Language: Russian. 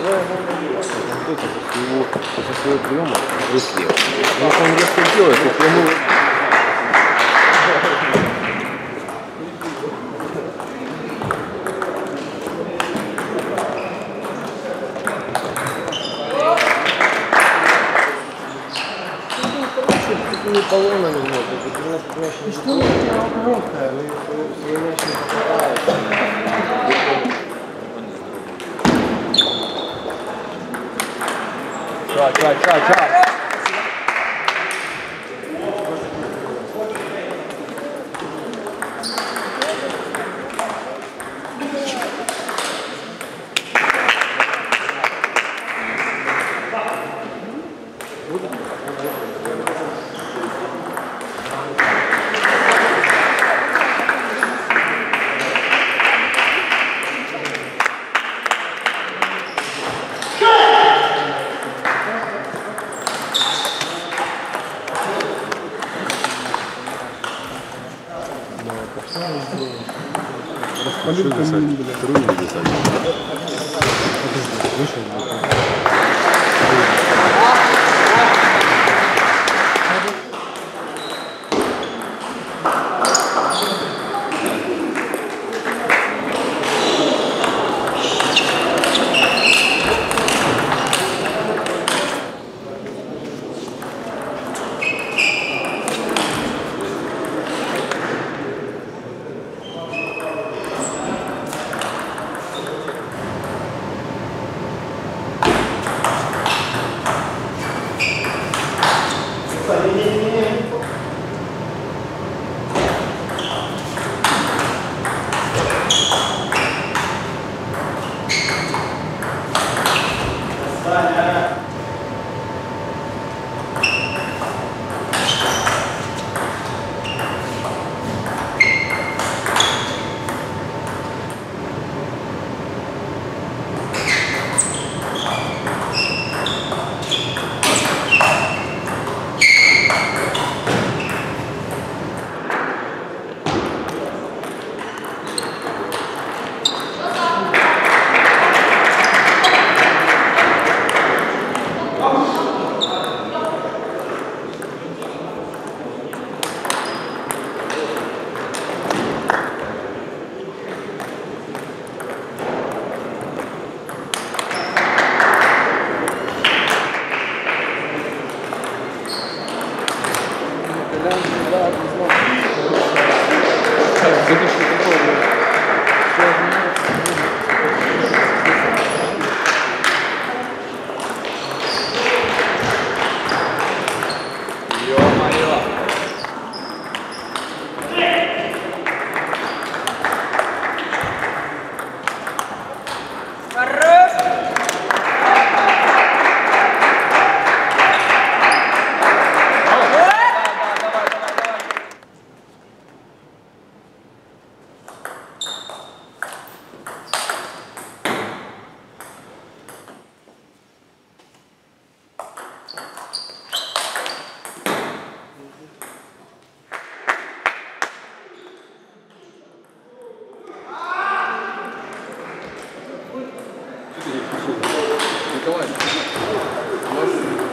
Кто-то после его, после своего приема выслел. Если он резко делает, то можно, ты у нас, что мяч не попадает. Ча, ча, try, try, try, right. Блядь. Трудно писать. Вышел, блядь. grandes milagres não. Николай, у вас